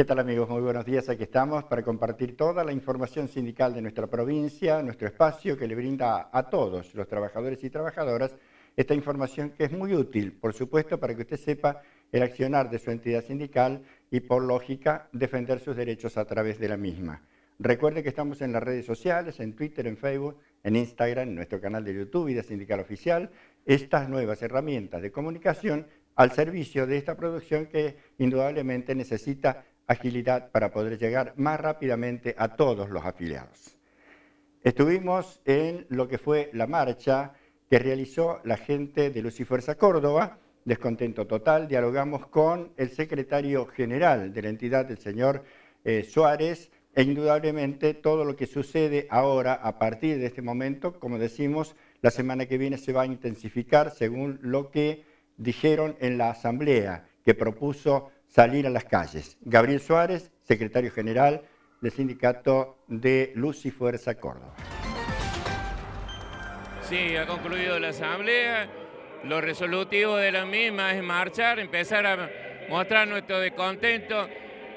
¿Qué tal amigos? Muy buenos días. Aquí estamos para compartir toda la información sindical de nuestra provincia, nuestro espacio que le brinda a todos los trabajadores y trabajadoras esta información que es muy útil, por supuesto, para que usted sepa el accionar de su entidad sindical y por lógica defender sus derechos a través de la misma. Recuerde que estamos en las redes sociales, en Twitter, en Facebook, en Instagram, en nuestro canal de YouTube de Sindical Oficial, estas nuevas herramientas de comunicación al servicio de esta producción que indudablemente necesita agilidad para poder llegar más rápidamente a todos los afiliados. Estuvimos en lo que fue la marcha que realizó la gente de Fuerza Córdoba, descontento total, dialogamos con el secretario general de la entidad, el señor eh, Suárez, e indudablemente todo lo que sucede ahora, a partir de este momento, como decimos, la semana que viene se va a intensificar según lo que dijeron en la asamblea que propuso salir a las calles. Gabriel Suárez, secretario general del sindicato de Luz y Fuerza Córdoba. Sí, ha concluido la asamblea. Lo resolutivo de la misma es marchar, empezar a mostrar nuestro descontento.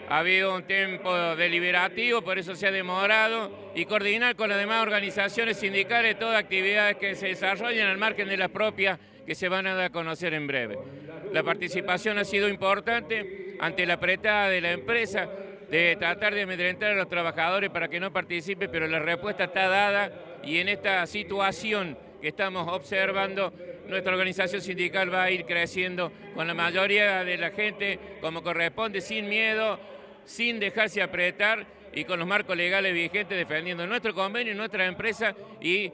Ha habido un tiempo deliberativo, por eso se ha demorado, y coordinar con las demás organizaciones sindicales todas actividades que se desarrollen al margen de las propias que se van a dar a conocer en breve. La participación ha sido importante ante la apretada de la empresa de tratar de amedrentar a los trabajadores para que no participen, pero la respuesta está dada y en esta situación que estamos observando, nuestra organización sindical va a ir creciendo con la mayoría de la gente como corresponde, sin miedo, sin dejarse apretar y con los marcos legales vigentes defendiendo nuestro convenio, nuestra empresa y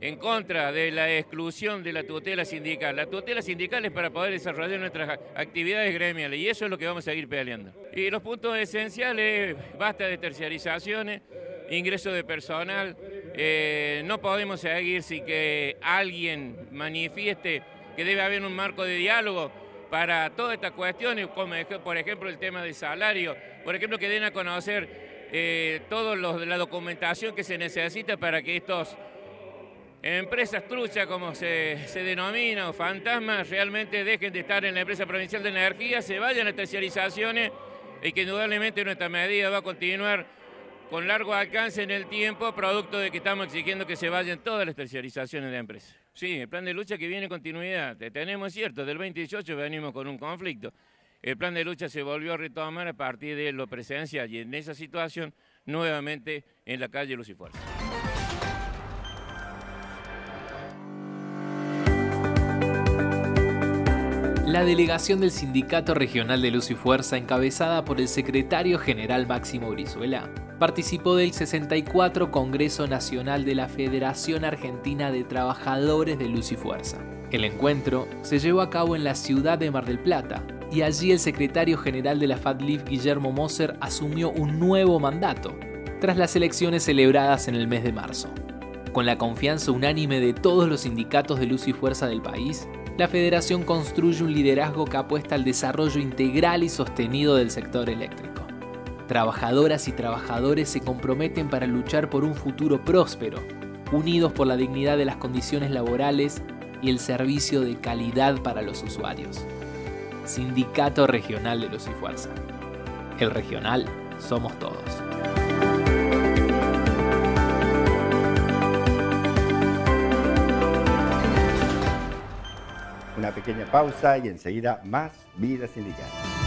en contra de la exclusión de la tutela sindical. La tutela sindical es para poder desarrollar nuestras actividades gremiales y eso es lo que vamos a seguir peleando. Y los puntos esenciales, basta de terciarizaciones, ingreso de personal, eh, no podemos seguir sin que alguien manifieste que debe haber un marco de diálogo para todas estas cuestiones, como por ejemplo el tema del salario, por ejemplo que den a conocer eh, toda la documentación que se necesita para que estos empresas truchas, como se, denomina, o fantasmas, realmente dejen de estar en la empresa provincial de energía, se vayan a especializaciones y que indudablemente nuestra medida va a continuar con largo alcance en el tiempo, producto de que estamos exigiendo que se vayan todas las especializaciones de empresas. Sí, el plan de lucha que viene en continuidad, tenemos cierto, del 2018 venimos con un conflicto. El plan de lucha se volvió a retomar a partir de lo presencial y en esa situación nuevamente en la calle Luz. La delegación del Sindicato Regional de Luz y Fuerza, encabezada por el secretario general Máximo Brizuela, participó del 64 Congreso Nacional de la Federación Argentina de Trabajadores de Luz y Fuerza. El encuentro se llevó a cabo en la ciudad de Mar del Plata y allí el secretario general de la FADLIF, Guillermo Moser, asumió un nuevo mandato tras las elecciones celebradas en el mes de marzo. Con la confianza unánime de todos los sindicatos de luz y fuerza del país, la federación construye un liderazgo que apuesta al desarrollo integral y sostenido del sector eléctrico. Trabajadoras y trabajadores se comprometen para luchar por un futuro próspero, unidos por la dignidad de las condiciones laborales y el servicio de calidad para los usuarios. Sindicato Regional de Luz y Fuerza. El regional somos todos. Una pequeña pausa y enseguida más vida sindical.